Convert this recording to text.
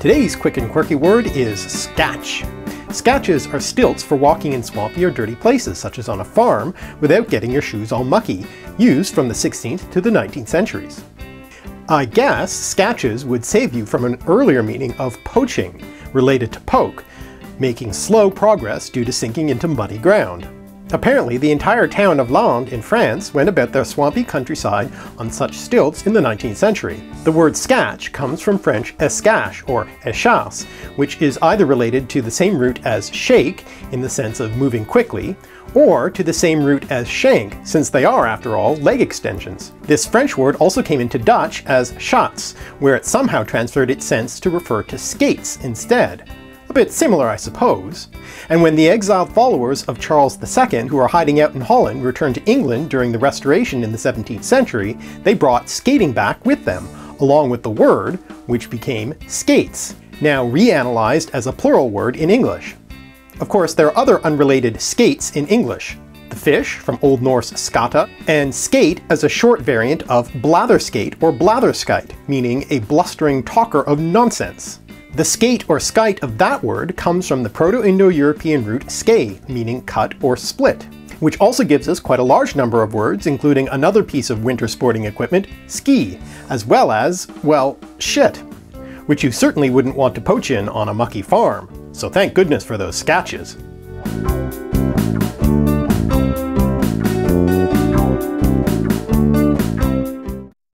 Today's quick and quirky word is scatch. Scatches are stilts for walking in swampy or dirty places, such as on a farm, without getting your shoes all mucky, used from the 16th to the 19th centuries. I guess scatches would save you from an earlier meaning of poaching, related to poke, making slow progress due to sinking into muddy ground. Apparently, the entire town of Landes in France went about their swampy countryside on such stilts in the 19th century. The word scatch comes from French escache or échasse, which is either related to the same root as shake, in the sense of moving quickly, or to the same root as shank, since they are, after all, leg extensions. This French word also came into Dutch as schaats, where it somehow transferred its sense to refer to skates instead. A bit similar, I suppose. And when the exiled followers of Charles II, who are hiding out in Holland, returned to England during the Restoration in the 17th century, they brought skating back with them, along with the word, which became skates, now reanalyzed as a plural word in English. Of course, there are other unrelated skates in English. The fish, from Old Norse skata, and skate as a short variant of blatherskate or blatherskite, meaning a blustering talker of nonsense. The skate or skite of that word comes from the Proto-Indo-European root ske, meaning cut or split, which also gives us quite a large number of words, including another piece of winter sporting equipment, ski, as well as, well, shit, which you certainly wouldn't want to poach in on a mucky farm. So thank goodness for those scatches.